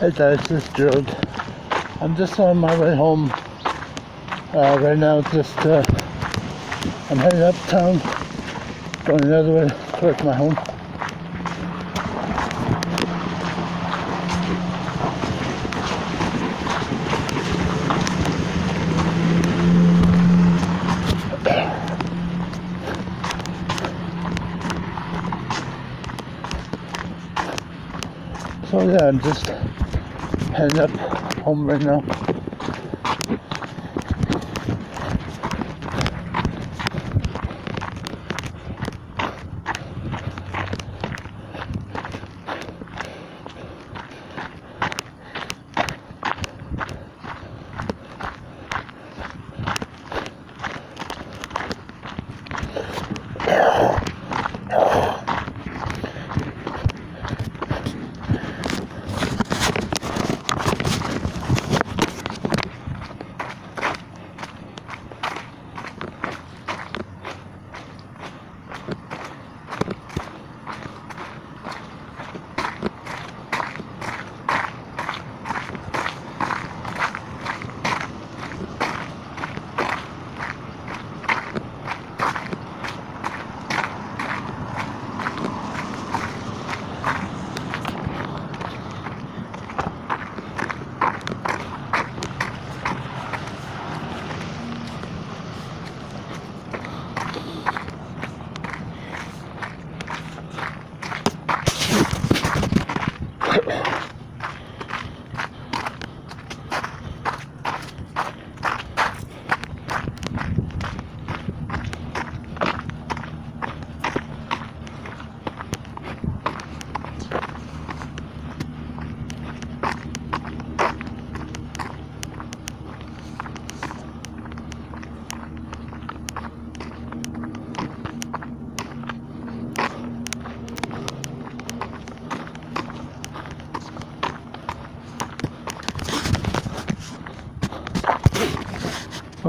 Hey guys, this is Gerald. I'm just on my way home uh, right now. Just uh, I'm heading uptown, going the other way towards my home. So yeah, I'm just heading up home right now.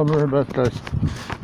I'll be right back guys.